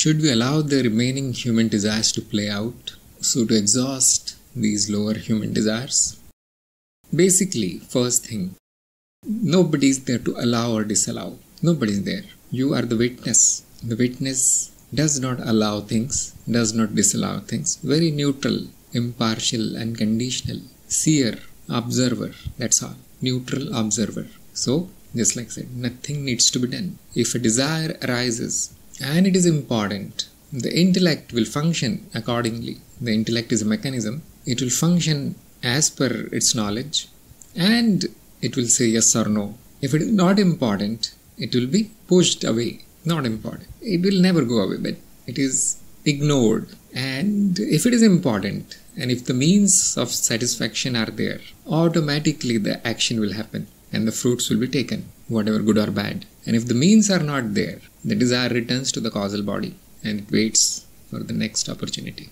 Should we allow the remaining human desires to play out? So, to exhaust these lower human desires? Basically, first thing, nobody is there to allow or disallow. Nobody is there. You are the witness. The witness does not allow things, does not disallow things. Very neutral, impartial, and conditional. Seer, observer, that's all. Neutral observer. So, just like I said, nothing needs to be done. If a desire arises and it is important, the intellect will function accordingly. The intellect is a mechanism, it will function as per its knowledge and it will say yes or no. If it is not important, it will be pushed away. Not important. It will never go away, but it is ignored. And if it is important, and if the means of satisfaction are there, automatically the action will happen and the fruits will be taken, whatever good or bad. And if the means are not there, the desire returns to the causal body and it waits for the next opportunity.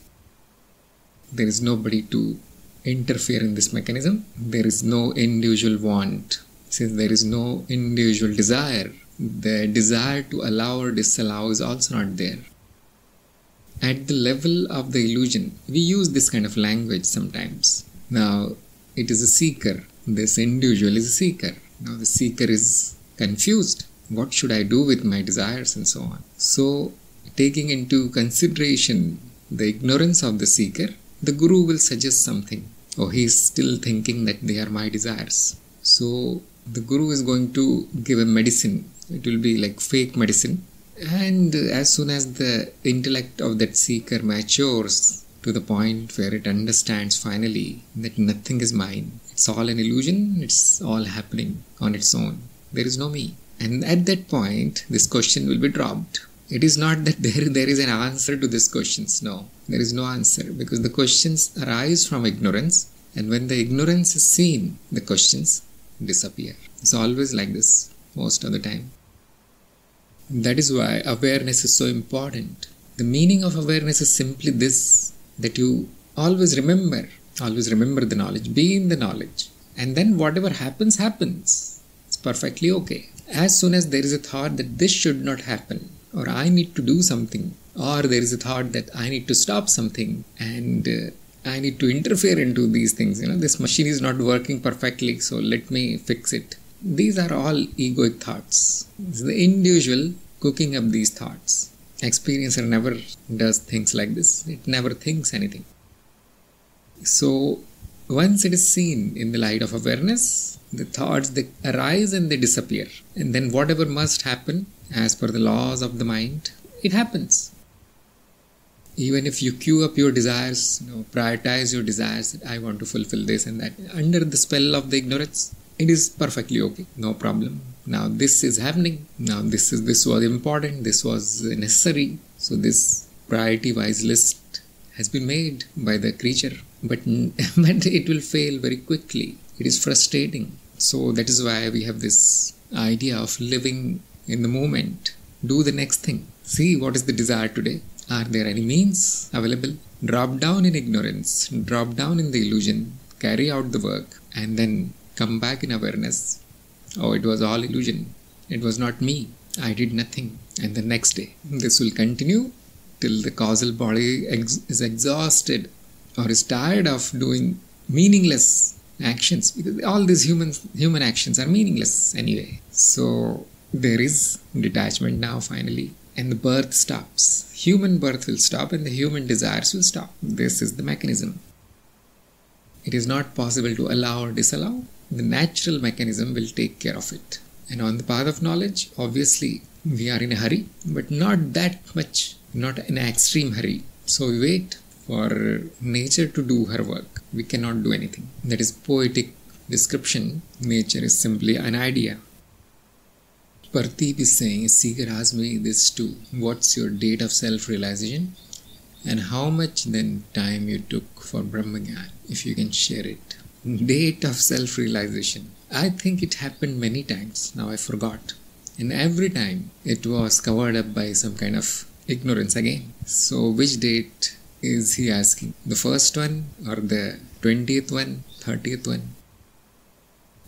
There is nobody to interfere in this mechanism. There is no individual want. Since there is no individual desire, the desire to allow or disallow is also not there. At the level of the illusion, we use this kind of language sometimes. Now, it is a seeker. This individual is a seeker. Now, the seeker is confused. What should I do with my desires and so on? So, taking into consideration the ignorance of the seeker, the guru will suggest something. Oh, he is still thinking that they are my desires. So, the guru is going to give a medicine. It will be like fake medicine. And as soon as the intellect of that seeker matures to the point where it understands finally that nothing is mine, it's all an illusion, it's all happening on its own. There is no me. And at that point, this question will be dropped. It is not that there, there is an answer to these questions. No, there is no answer because the questions arise from ignorance, and when the ignorance is seen, the questions disappear. It's always like this most of the time. That is why awareness is so important. The meaning of awareness is simply this that you always remember, always remember the knowledge, be in the knowledge, and then whatever happens, happens. It's perfectly okay. As soon as there is a thought that this should not happen, or I need to do something, or there is a thought that I need to stop something, and uh, I need to interfere into these things. You know, this machine is not working perfectly, so let me fix it. These are all egoic thoughts. It's the individual cooking up these thoughts. Experiencer never does things like this, it never thinks anything. So, once it is seen in the light of awareness, the thoughts they arise and they disappear. And then, whatever must happen as per the laws of the mind, it happens even if you queue up your desires you know prioritize your desires i want to fulfill this and that under the spell of the ignorance it is perfectly okay. No problem. Now this is happening. Now this is this was important. This was necessary. So this priority wise list has been made by the creature. But, but it will fail very quickly. It is frustrating. So that is why we have this idea of living in the moment. Do the next thing. See what is the desire today. Are there any means available? Drop down in ignorance, drop down in the illusion, carry out the work, and then come back in awareness. Oh, it was all illusion. It was not me. I did nothing. And the next day, this will continue till the causal body ex- is exhausted or is tired of doing meaningless actions because all these human human actions are meaningless anyway. So there is detachment now finally and the birth stops. Human birth will stop and the human desires will stop. This is the mechanism. It is not possible to allow or disallow. The natural mechanism will take care of it. And on the path of knowledge, obviously, we are in a hurry, but not that much, not in an extreme hurry. So we wait for nature to do her work. We cannot do anything. That is poetic description. Nature is simply an idea. Pardeep is saying, Seeker asked me this too. What's your date of self realization? And how much then time you took for Brahmagyan, if you can share it. Date of self realization. I think it happened many times. Now I forgot. And every time it was covered up by some kind of ignorance again. So, which date is he asking? The first one or the 20th one, 30th one?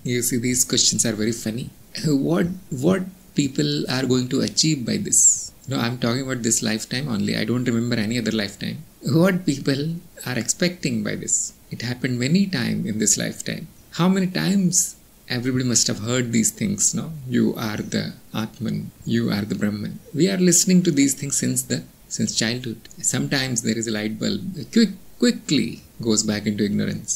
You see, these questions are very funny what what people are going to achieve by this No, I'm talking about this lifetime only. I don't remember any other lifetime. What people are expecting by this? It happened many times in this lifetime. How many times everybody must have heard these things no you are the atman you are the brahman we are listening to these things since the since childhood sometimes there is a light bulb quick quickly goes back into ignorance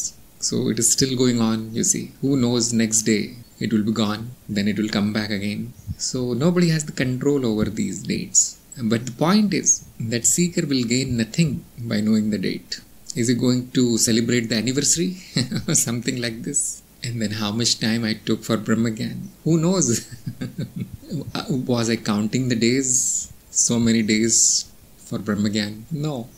so it is still going on you see who knows next day it will be gone then it will come back again so nobody has the control over these dates. But the point is that seeker will gain nothing by knowing the date. Is he going to celebrate the anniversary or something like this? And then how much time I took for Brahmagyan? Who knows? Was I counting the days? So many days for Brahmagyan? No.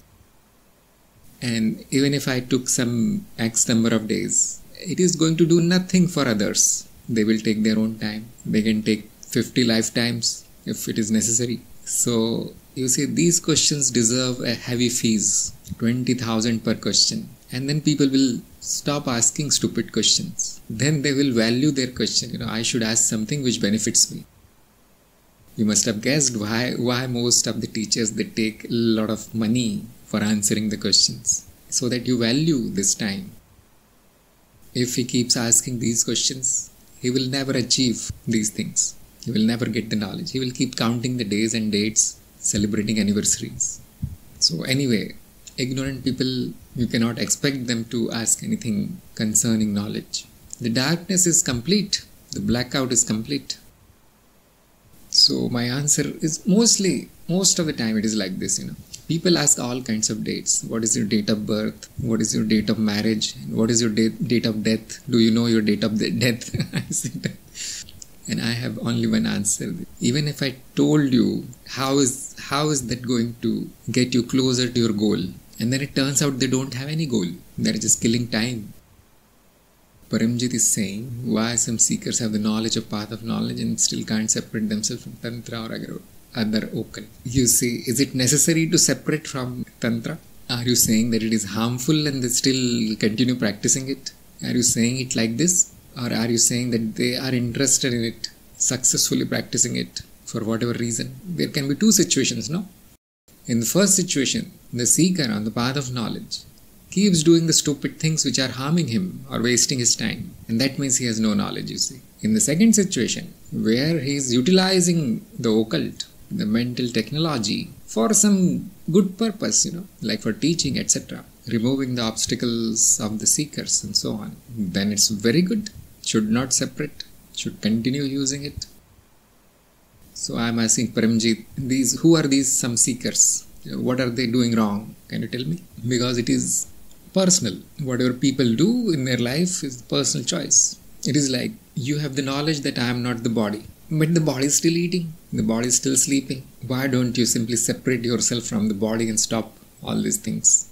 And even if I took some X number of days, it is going to do nothing for others. They will take their own time. They can take 50 lifetimes if it is necessary. So you see, these questions deserve a heavy fees 20,000 per question. And then people will stop asking stupid questions. Then they will value their question. You know, I should ask something which benefits me. You must have guessed why, why most of the teachers they take a lot of money for answering the questions so that you value this time. If he keeps asking these questions, he will never achieve these things. He will never get the knowledge. He will keep counting the days and dates, celebrating anniversaries. So, anyway, ignorant people, you cannot expect them to ask anything concerning knowledge. The darkness is complete, the blackout is complete. So, my answer is mostly, most of the time, it is like this, you know. People ask all kinds of dates. What is your date of birth? What is your date of marriage? What is your date, date of death? Do you know your date of death? And I have only one answer. Even if I told you how is how is that going to get you closer to your goal, and then it turns out they don't have any goal. They're just killing time. Paramjit is saying why some seekers have the knowledge of path of knowledge and still can't separate themselves from tantra or agro, other occult. You see, is it necessary to separate from tantra? Are you saying that it is harmful and they still continue practicing it? Are you saying it like this? Or are you saying that they are interested in it, successfully practicing it for whatever reason? There can be two situations, no? In the first situation, the seeker on the path of knowledge keeps doing the stupid things which are harming him or wasting his time, and that means he has no knowledge, you see. In the second situation, where he is utilizing the occult, the mental technology for some good purpose, you know, like for teaching, etc., removing the obstacles of the seekers and so on, then it's very good should not separate, should continue using it. So I am asking Paramjit, these who are these some seekers? What are they doing wrong? Can you tell me? Because it is personal. Whatever people do in their life is personal choice. It is like you have the knowledge that I am not the body, but the body is still eating, the body is still sleeping. Why don't you simply separate yourself from the body and stop all these things?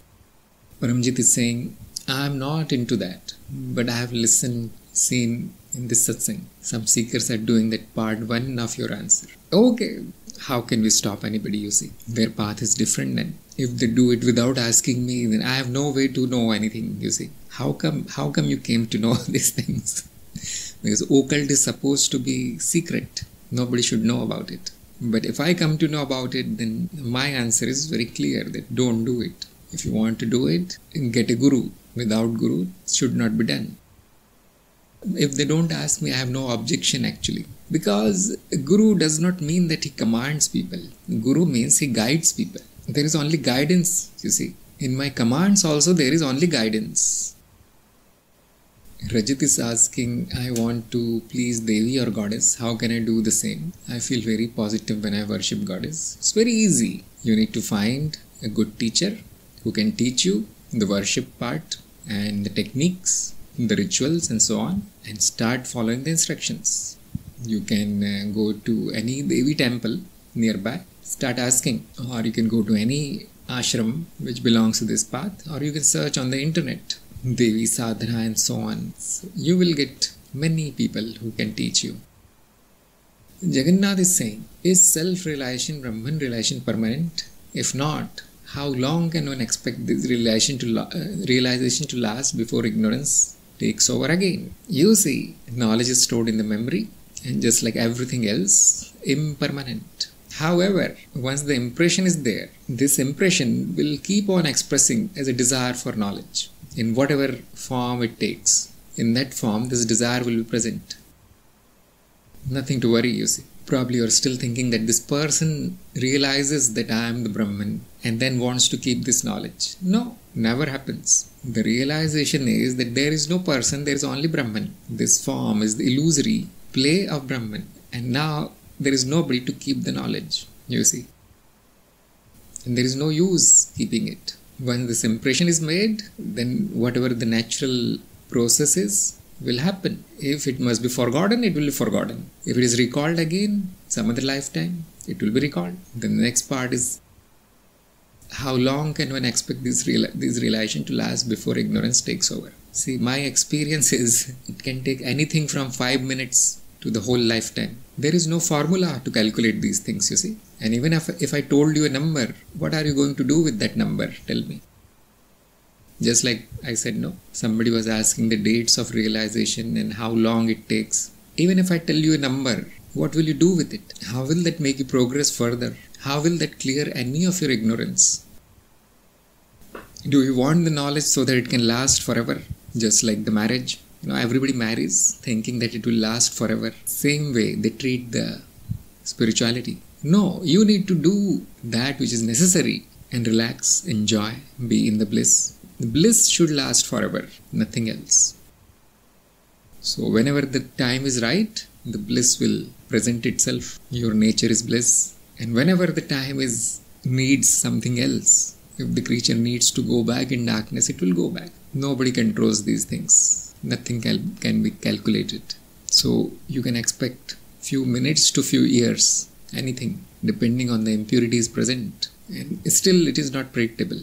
Paramjit is saying, I am not into that, but I have listened seen in this satsang. Some seekers are doing that part one of your answer. Okay, how can we stop anybody, you see? Their path is different then. If they do it without asking me, then I have no way to know anything, you see. How come how come you came to know these things? because occult is supposed to be secret. Nobody should know about it. But if I come to know about it, then my answer is very clear that don't do it. If you want to do it, get a guru. Without guru, it should not be done. If they don't ask me, I have no objection actually. Because Guru does not mean that he commands people. Guru means he guides people. There is only guidance, you see. In my commands also there is only guidance. Rajit is asking, I want to please Devi or Goddess. How can I do the same? I feel very positive when I worship Goddess. It's very easy. You need to find a good teacher who can teach you the worship part and the techniques the rituals and so on and start following the instructions. You can uh, go to any Devi temple nearby, start asking, or you can go to any ashram which belongs to this path, or you can search on the internet Devi sadhana and so on. So you will get many people who can teach you. Jagannath is saying, is self realization, Brahman realization permanent? If not, how long can one expect this realization to, uh, realization to last before ignorance takes over again. You see, knowledge is stored in the memory, and just like everything else, impermanent. However, once the impression is there, this impression will keep on expressing as a desire for knowledge in whatever form it takes. In that form, this desire will be present. Nothing to worry, you see. Probably you're still thinking that this person realizes that I am the Brahman and then wants to keep this knowledge. No, never happens. The realization is that there is no person, there is only Brahman. This form is the illusory play of Brahman. And now there is nobody to keep the knowledge, you see. And there is no use keeping it. When this impression is made, then whatever the natural process is will happen. If it must be forgotten, it will be forgotten. If it is recalled again, some other lifetime, it will be recalled. Then the next part is how long can one expect this, real, this realization to last before ignorance takes over? See, my experience is it can take anything from five minutes to the whole lifetime. There is no formula to calculate these things, you see. And even if, if I told you a number, what are you going to do with that number? Tell me. Just like I said, no. Somebody was asking the dates of realization and how long it takes. Even if I tell you a number, what will you do with it? How will that make you progress further? How will that clear any of your ignorance? Do you want the knowledge so that it can last forever? Just like the marriage. You know, everybody marries thinking that it will last forever. Same way they treat the spirituality. No, you need to do that which is necessary and relax, enjoy, be in the bliss. The bliss should last forever, nothing else. So, whenever the time is right, the bliss will present itself. Your nature is bliss. And whenever the time is needs something else, if the creature needs to go back in darkness, it will go back. Nobody controls these things. Nothing can, can be calculated. So you can expect few minutes to few years anything depending on the impurities present. And still it is not predictable.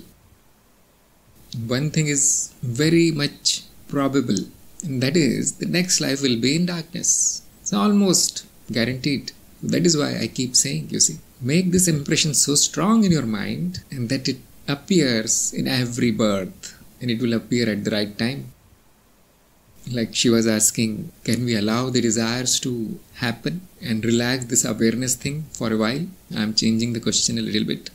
One thing is very much probable and that is the next life will be in darkness. It's almost guaranteed that is why i keep saying you see make this impression so strong in your mind and that it appears in every birth and it will appear at the right time like she was asking, can we allow the desires to happen and relax this awareness thing for a while? I'm changing the question a little bit.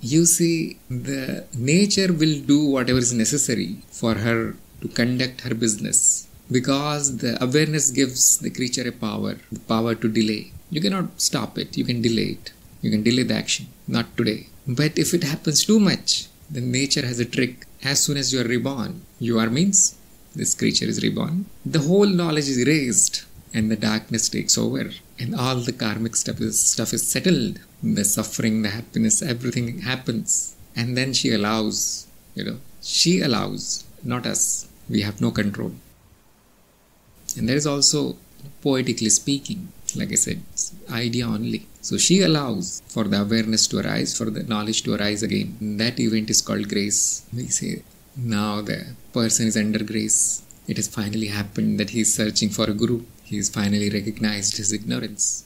You see, the nature will do whatever is necessary for her to conduct her business because the awareness gives the creature a power, the power to delay. You cannot stop it, you can delay it. You can delay the action, not today. But if it happens too much, then nature has a trick. As soon as you are reborn, you are means this creature is reborn, the whole knowledge is erased and the darkness takes over and all the karmic stuff is, stuff is settled. The suffering, the happiness, everything happens. And then she allows, you know, she allows, not us. We have no control. And there is also, poetically speaking, like I said, idea only. So she allows for the awareness to arise, for the knowledge to arise again. That event is called grace. We say now the person is under grace. It has finally happened that he is searching for a guru. He has finally recognized his ignorance.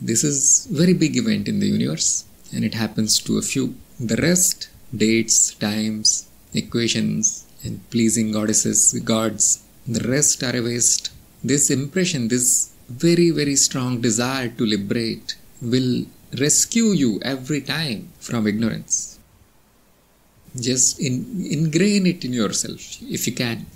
This is very big event in the universe and it happens to a few. The rest, dates, times, equations and pleasing goddesses, gods, the rest are a waste. This impression, this very, very strong desire to liberate will rescue you every time from ignorance just in, ingrain it in yourself if you can